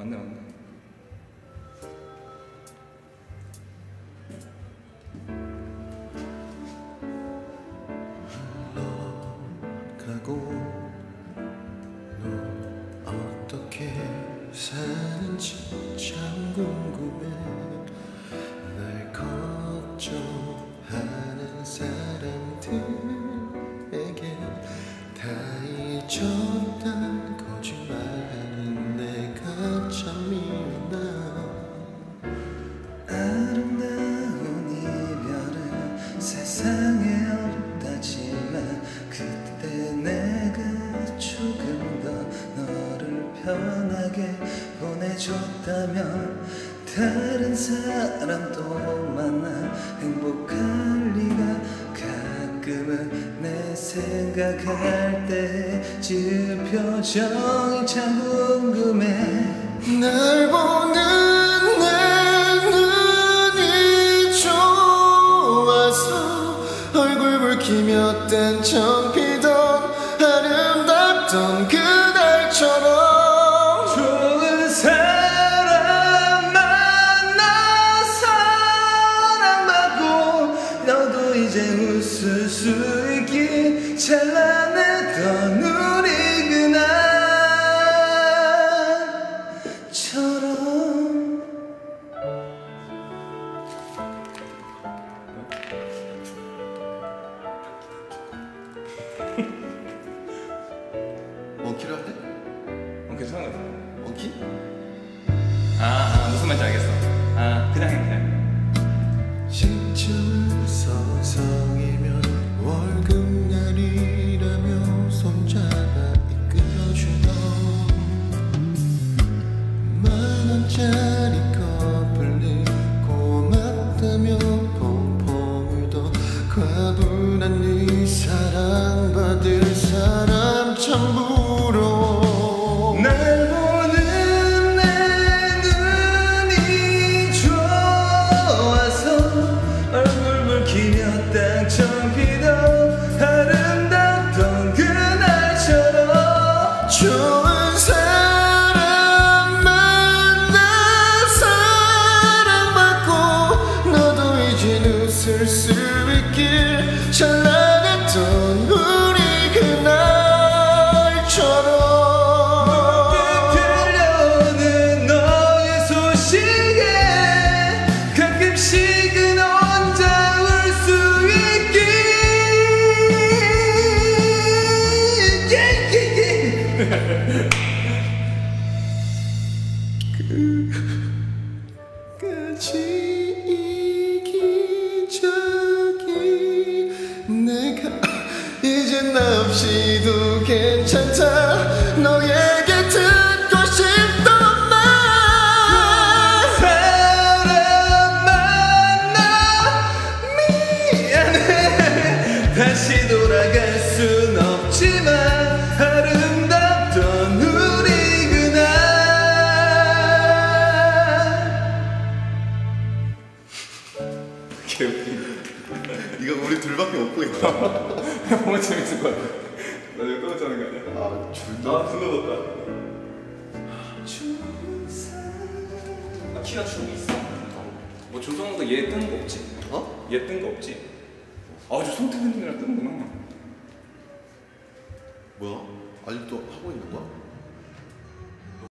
맞네 맞네. 가고 너 어떻게 사는지 참 궁금해. 날 걱정하는 사람들에게 다 잊었 편하게 보내줬다면 다른 사람도 만나 행복할 리가 가끔은 내 생각할 때 지은 표정이 참 궁금해. 날 보는 내 눈이 좋아서 얼굴 붉히며 땐 청 피 이제 웃을 수 있기 찬란했던 우리 그날처럼 원키로 할래? 어 괜찮은 것 같아 원키? 아, 아 무슨 말인지 알겠어 아 그냥 해 그냥 만 수 있길 찬란했던 우리 그날처럼 들려오는 너의 소식에 가끔씩은 혼자 울수 예. 끝 없이도 괜찮다. 너에 우리 둘밖에 못 보겠다 너무 재밌을 것 같아 나 이거 끊어자는 거 아니야? 아 줄도 아 불러뒀다 아 키가 춤이 있어 뭐 조성도 얘 뜨는 거 없지? 어? 얘 뜬 거 없지? 아저 송태근님이랑 뜨는구나 뭐야? 아직도?